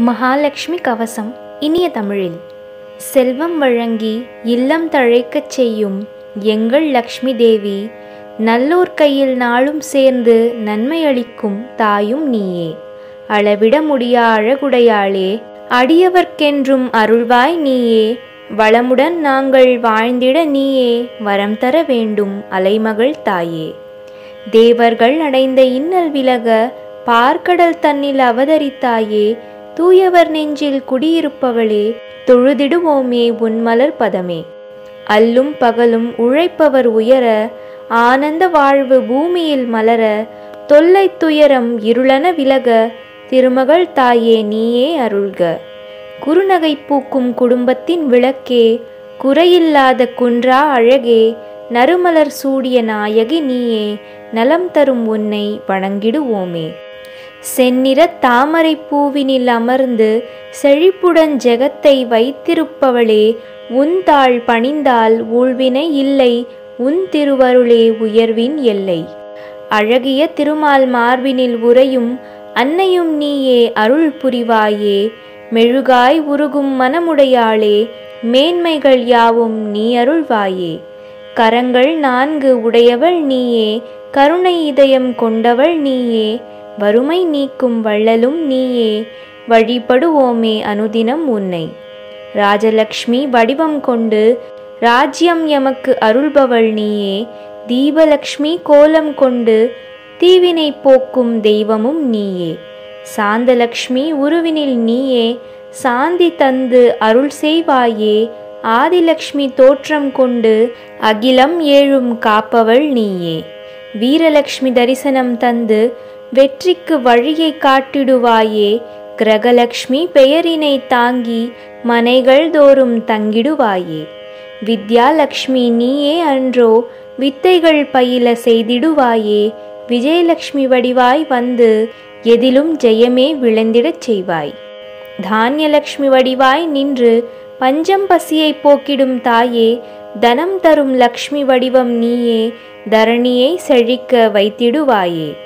மகாலட்சுமி கவசம் இனிய தமிழில். செல்வம் வழங்கி இல்லம் தழைக்கச் செய்யும் எங்கள் லக்ஷ்மி தேவி நல்லோர் கையில் நாளும் சேர்ந்து நன்மை அளிக்கும் தாயும் நீயே. அளவிட முடியா அழகுடையாளே அடியவர்க்கென்றும் அருள்வாய் நீயே. வளமுடன் நாங்கள் வாழ்ந்திட நீயே வரம் தர வேண்டும் அலைமகள் தாயே. தேவர்கள் அடைந்த இன்னல் விலக பார்க்கடல் தன்னில் அவதரித்தாயே தூயவர் நெஞ்சில் குடியிருப்பவளே தொழுதிடுவோமே உன்மலர் பதமே. அல்லும் பகலும் உழைப்பவர் உயர ஆனந்த வாழ்வு பூமியில் மலர தொல்லை துயரம் இருளன விலக திருமகள் தாயே நீயே அருள்க. குறுநகை பூக்கும் குடும்பத்தின் விளக்கே குறையில்லாத குன்றா அழகே நறுமலர் சூடிய நாயகி நீயே நலம் தரும் உன்னை வணங்கிடுவோமே. செந்நிற தாமரை பூவினில் அமர்ந்து செழிப்புடன் ஜெகத்தை வைத்திருப்பவளே உன்தாள் பணிந்தால் ஊழ்வினை இல்லை உன் திருவருளே உயர்வின் எல்லை. அழகிய திருமால் மார்பினில் உறையும் அன்னையும் நீயே அருள் புரிவாயே மெழுகாய் உருகும் மனமுடையாளே மேன்மைகள் யாவும் நீ அருள்வாயே. கரங்கள் நான்கு உடையவள் நீயே கருணை இதயம் கொண்டவள் நீயே வறுமை நீக்கும் வள்ளலும் நீயே வழிபடுவோமே அனுதினம் உன்னை. ராஜலக்ஷ்மி வடிவம் கொண்டு ராஜ்யம் எமக்கு அருள்பவள் நீயே தீபலக்ஷ்மி கோலம் கொண்டு தீவினை போக்கும் தெய்வமும் நீயே. சாந்தலக்ஷ்மி உருவினில் நீயே சாந்தி தந்து அருள் செய்வாயே ஆதிலக்ஷ்மி தோற்றம் கொண்டு அகிலம் ஏழும் காப்பவள் நீயே. வீரலக்ஷ்மி தரிசனம் தந்து வெற்றிக்கு வழியை காட்டிடுவாயே. கிரகலக்ஷ்மி பெயரினை தாங்கி மனைகள் தோறும் தங்கிடுவாயே. வித்யாலக்ஷ்மி நீயே அன்றோ வித்தைகள் பயில செய்திடுவாயே. விஜயலக்ஷ்மி வடிவாய் வந்து எதிலும் ஜெயமே விளைந்திடச் செய்வாய். தானியலக்ஷ்மி வடிவாய் நின்று பஞ்சம் பசியை போக்கிடும் தாயே. தனம் தரும் லக்ஷ்மி வடிவம் நீயே தரணியை செழிக்க வைத்திடுவாயே.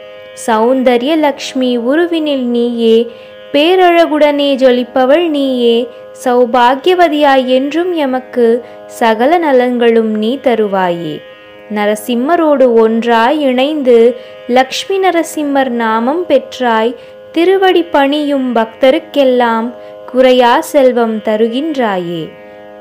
சௌந்தரிய லக்ஷ்மி உருவினில் நீயே பேரழகுடனே ஜொலிப்பவள் நீயே சௌபாகியவதியாய் என்றும் எமக்கு சகல நலன்களும் நீ தருவாயே. நரசிம்மரோடு ஒன்றாய் இணைந்து லக்ஷ்மி நரசிம்மர் நாமம் பெற்றாய் திருவடி பணியும் பக்தருக்கெல்லாம் குறையா செல்வம் தருகின்றாயே.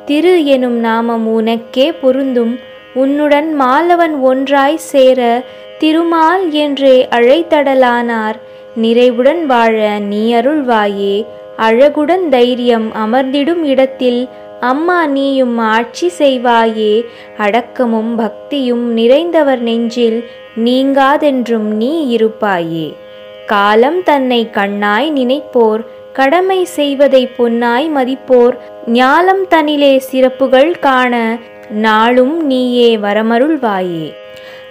திரு எனும் நாமம் உனக்கே பொருந்தும் உன்னுடன் மாலவன் ஒன்றாய் சேர திருமால் என்றே அழைத்தடலானார். நிறைவுடன் வாழ நீ அருள்வாயே. அழகுடன் தைரியம் அமர்ந்திடும் இடத்தில் அம்மா நீயும் ஆட்சி செய்வாயே. அடக்கமும் பக்தியும் நிறைந்தவர் நெஞ்சில் நீங்காதென்றும் நீ இருப்பாயே. காலம் தன்னை கண்ணாய் நினைப்போர் கடமை செய்வதை பொன்னாய் மதிப்போர். ஞாலம் தனிலே சிறப்புகள் காண நாளும் நீயே வரமருள்வாயே.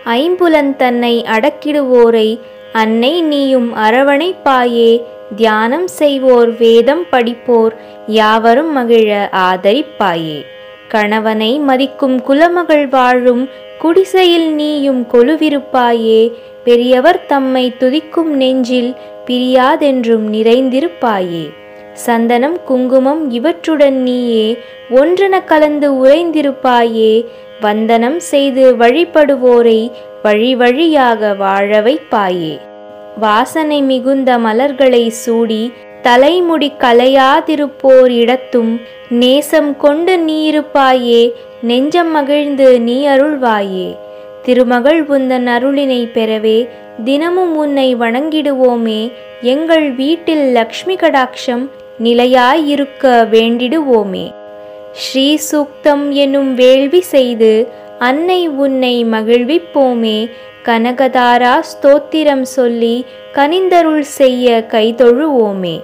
ஐம்புலன் தன்னை அடக்கிடுவோரை அன்னை நீயும் அரவணைப்பாயே தியானம் செய்வோர் வேதம் படிப்போர் யாவரும் மகிழ ஆதரிப்பாயே. கணவனை மதிக்கும் குலமகள் வாழும் குடிசையில் நீயும் கொலுவிருப்பாயே பெரியவர் தம்மை துதிக்கும் நெஞ்சில் பிரியாதென்றும் நிறைந்திருப்பாயே. சந்தனம் குங்குமம் இவற்றுடன் நீயே ஒன்றென கலந்து உறைந்திருப்பாயே. வந்தனம் செய்து வழிபடுவோரை வழி வழியாக வாழ வைப்பாயே. வாசனை மிகுந்த மலர்களை சூடி தலைமுடி கலையாதிருப்போர் இடத்தும் நேசம் கொண்டு நீ இருப்பாயே நெஞ்சம் மகிழ்ந்து நீ அருள்வாயே. திருமகள் உந்தன் அருளினை பெறவே தினமும் உன்னை வணங்கிடுவோமே எங்கள் வீட்டில் லக்ஷ்மி கடாட்சம் நிலையாயிருக்க வேண்டிடுவோமே. ஸ்ரீ சூக்தம் எனும் வேள்வி செய்து அன்னை உன்னை மகிழ்விப்போமே. கனகதாரா ஸ்தோத்திரம் சொல்லி கனிந்தருள் செய்ய கைதொழுவோமே.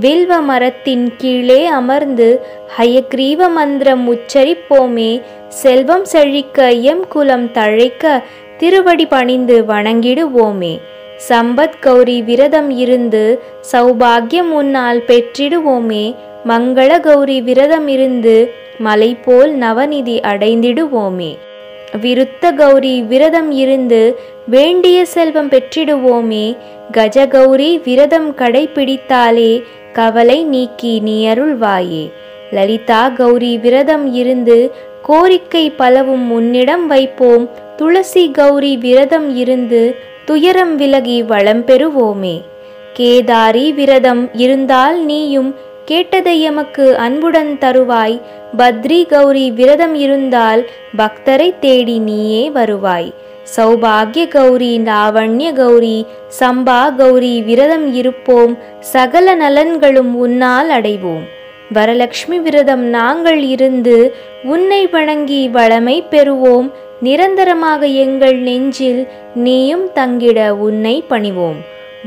வில்வ மரத்தின் கீழே அமர்ந்து ஹயக்ரீவ மந்திரம் உச்சரிப்போமே. செல்வம் செழிக்க எம் குலம் தழைக்க திருவடி பணிந்து வணங்கிடுவோமே. சம்பத் கௌரி விரதம் இருந்து சௌபாகியம் உன்னால் பெற்றிடுவோமே. மங்கள கௌரி விரதம் இருந்து மலை போல் நவநிதி அடைந்திடுவோமே. விருத்த கௌரி விரதம் இருந்து வேண்டிய செல்வம் பெற்றிடுவோமே. கஜகௌரி விரதம் கடைபிடித்தாலே கவலை நீக்கி நீ அருள்வாயே. லலிதா கௌரி விரதம் இருந்து கோரிக்கை பலவும் உன்னிடம் வைப்போம். துளசி கௌரி விரதம் இருந்து துயரம் விலகி வளம் பெறுவோமே. கேதாரி விரதம் இருந்தால் நீயும் கேட்டதை எமக்கு அன்புடன் தருவாய். பத்ரி கௌரி விரதம் இருந்தால் பக்தரை தேடி நீயே வருவாய். சௌபாகிய கௌரி லாவண்ய கௌரி சம்பா கௌரி விரதம் இருப்போம். சகல நலன்களும் உன்னால் அடைவோம். வரலக்ஷ்மி விரதம் நாங்கள் இருந்து உன்னை வணங்கி வளமை பெறுவோம். நிரந்தரமாக எங்கள் நெஞ்சில் நீயும் தங்கிட உன்னை பணிவோம்.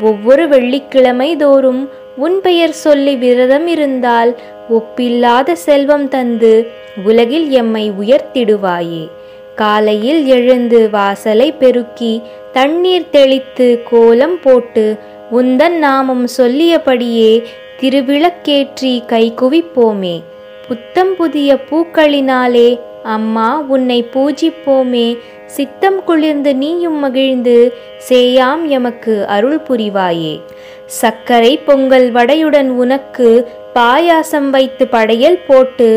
ஒவ்வொரு வெள்ளிக்கிழமை தோறும் உன் பெயர் சொல்லி விரதம் இருந்தால் ஒப்பில்லாத செல்வம் தந்து உலகில் எம்மை உயர்த்திடுவாயே. காலையில் எழுந்து வாசலை பெருக்கி தண்ணீர் தெளித்து கோலம் போட்டு உந்தன் நாமம் சொல்லியபடியே திருவிளக்கேற்றி கைகுவிப்போமே புத்தம் புதிய பூக்களினாலே அம்மா உன்னை பூஜிப்போமே. சித்தம் குளிர்ந்து நீயும் மகிழ்ந்து சேயாம் எமக்கு அருள் புரிவாயே. சர்க்கரை பொங்கல் வடையுடன் உனக்கு பாயாசம் வைத்து படையல் போட்டு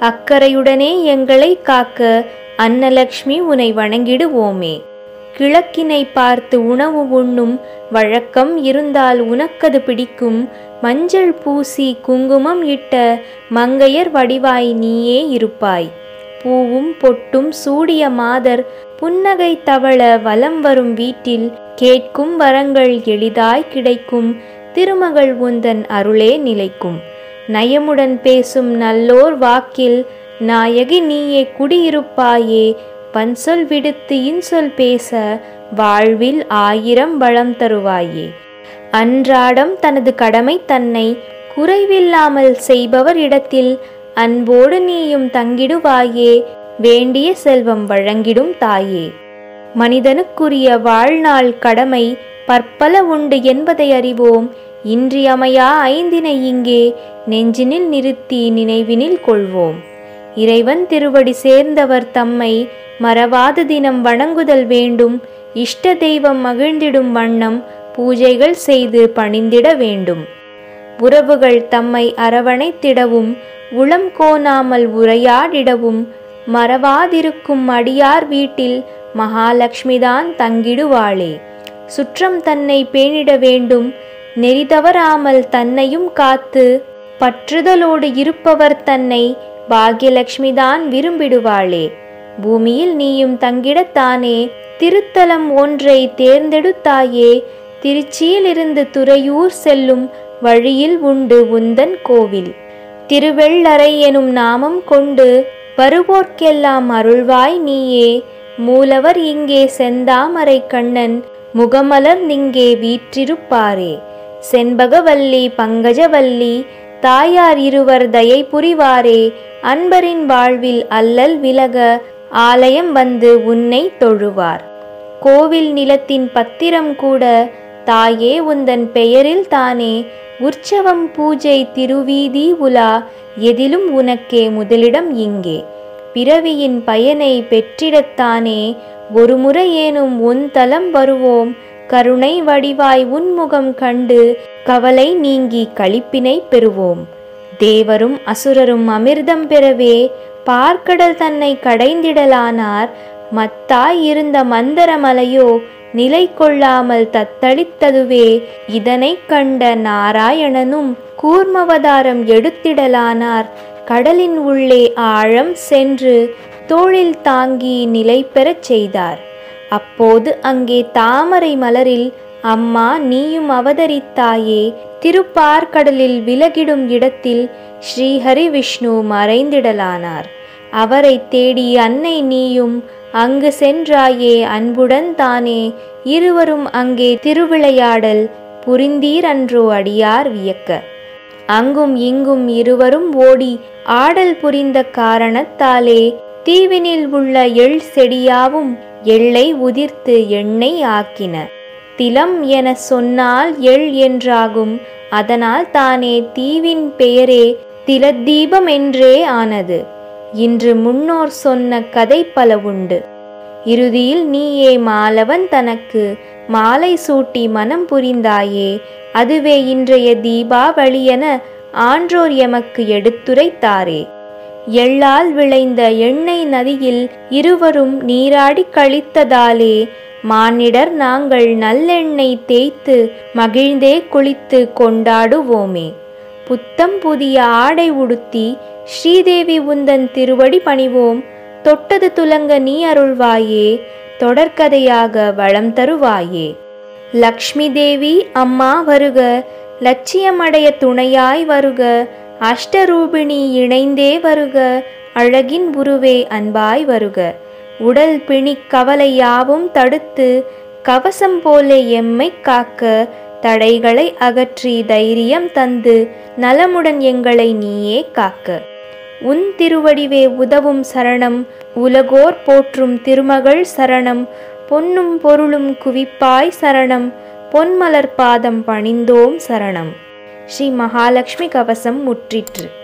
அக்கறையுடனே எங்களை காக்க அன்னலக்ஷ்மி உனை வணங்கிடுவோமே. கிழக்கினை பார்த்து உணவு உண்ணும் வழக்கம் இருந்தால் உனக்கது பிடிக்கும். மஞ்சள் பூசி குங்குமம் இட்ட மங்கையர் வடிவாய் நீயே இருப்பாய். பூவும் பொட்டும் சூடிய மாதர் புன்னகை தவள வலம் வரும் வீட்டில் கேட்கும் வரங்கள் எளிதாய் கிடைக்கும் திருமகள் உந்தன் அருளே நிலைக்கும். நயமுடன் பேசும் நல்லோர் வாக்கில் நாயகி நீயே குடியிருப்பாயே வன்சொல் விடுத்து இன்சொல் பேச வாழ்வில் ஆயிரம் வளம் தருவாயே. அன்றாடம் தனது கடமை தன்னை குறைவில்லாமல் செய்பவர் இடத்தில் அன்போடு நீயும் தங்கிடுவாயே வேண்டிய செல்வம் வழங்கிடும் தாயே. மனிதனுக்குரிய வாழ்நாள் கடமை பற்பல உண்டு என்பதை அறிவோம். இன்றியமையா ஐந்தினை இங்கே நெஞ்சினில் நிறுத்தி நினைவினில் கொள்வோம். இறைவன் திருவடி சேர்ந்தவர் தம்மை மறவாத தினம் வணங்குதல் வேண்டும். இஷ்ட தெய்வம் மகிழ்ந்திடும் வண்ணம் பூஜைகள் செய்து பணிந்திட வேண்டும். உறவுகள் தம்மை அரவணைத்திடவும் உளம் கோணாமல் உரையாடிடவும் மறவாதிருக்கும் அடியார் வீட்டில் மகாலட்சுமிதான் தங்கிடுவாளே. சுற்றம் தன்னை பேணிட வேண்டும் நெறி தவறாமல் தன்னையும் காத்து பற்றுதலோடு இருப்பவர் தன்னை பாக்யலட்சுமிதான் விரும்பிடுவாளே. பூமியில் நீயும் தங்கிடத்தானே திருத்தலம் ஒன்றை தேர்ந்தெடுத்தாயே திருச்சியிலிருந்து துறையூர் செல்லும் வழியில் உண்டு உந்தன் கோவில். திருவெள்ளரை எனும் நாமம் கொண்டு வருவோர்க்கெல்லாம் அருள்வாய் நீயே. மூலவர் இங்கே செந்தாமரை கண்ணன் முகமலர் நிங்கே வீற்றிருப்பாரே. செண்பகவல்லி பங்கஜவல்லி தாயார் இருவர் தயை புரிவாரே. அன்பரின் வாழ்வில் அல்லல் விலக ஆலயம் வந்து உன்னை தொழுவார். கோவில் நிலத்தின் பத்திரம் கூட தாயே உந்தன் பெயரில் தானே உற்சவம் பூஜை திருவீதி உலா எதிலும் உனக்கே முதலிடம் இங்கே. பிறவியின் பயனை பெற்றிடத்தானே ஒருமுறையேனும் உன் தலம் வருவோம். கருணை வடிவாய் உன்முகம் கண்டு கவலை நீங்கி கழிப்பினை பெறுவோம். தேவரும் அசுரரும் அமிர்தம் பெறவே பார்க்கடல் தன்னை கடைந்திடலானார். மத்தாய் இருந்த மந்தரமலையோ நிலை கொள்ளாமல் தத்தளித்ததுவே. இதனை கண்ட நாராயணனும் கூர்மவதாரம் எடுத்திடலானார். கடலின் உள்ளே ஆழம் சென்று தோளில் தாங்கி நிலை பெறச் செய்தார். அப்போது அங்கே தாமரை மலரில் அம்மா நீயும் அவதரித்தாயே. திருப்பார்கடலில் விலகிடும் இடத்தில் ஸ்ரீஹரி விஷ்ணு மறைந்திடலானார். அவரை தேடி அன்னை நீயும் அங்கு சென்றாயே அன்புடன் தானே இருவரும் அங்கே திருவிளையாடல் புரிந்தீரன்றோ அடியார் வியக்க. அங்கும் இங்கும் இருவரும் ஓடி ஆடல் புரிந்த காரணத்தாலே தீவினில் உள்ள எள் செடியாவும் எள்ளை உதிர்த்து எண்ணெய் ஆக்கின. திலம் என சொன்னால் எள் என்றாகும் அதனால் தானே தீவின் பெயரே திலத்தீபம் என்றே ஆனது. இன்று முன்னோர் சொன்ன கதை பல உண்டு. இறுதியில் நீயே மாலவன் தனக்கு மாலை சூட்டி மனம் புரிந்தாயே அதுவே இன்றைய தீபாவளியென ஆன்றோர் எமக்கு எடுத்துரைத்தாரே. எள்ளால் விளைந்த எண்ணெய் நதியில் இருவரும் நீராடி கழித்ததாலே மானிடர் நாங்கள் நல்லெண்ணெய் தேய்த்து மகிழ்ந்தே குளித்து கொண்டாடுவோமே. புத்தம் புதிய ஆடை உடுத்தி ஸ்ரீதேவி உந்தன் திருவடி பணிவோம். தொட்டது துலங்க நீ அருள்வாயே. தொடர்கதையாக வளம் தருவாயே. லக்ஷ்மி தேவி அம்மா வருக. லட்சியமடைய துணையாய் வருக. அஷ்டரூபிணி இணைந்தே வருக. அழகின் உருவே அன்பாய் வருக. உடல் பிணி கவலை யாவும் தடுத்து கவசம் போலே எம்மை காக்க தடைகளை அகற்றி தைரியம் தந்து நலமுடன் எங்களை நீயே காக்க. உன் திருவடிவே உதவும் சரணம். உலகோர் போற்றும் திருமகள் சரணம். பொன்னும் பொருளும் குவிப்பாய் சரணம். பொன்மலர் பாதம் பணிந்தோம் சரணம். ஸ்ரீ மகாலட்சுமி கவசம் முற்றிற்று.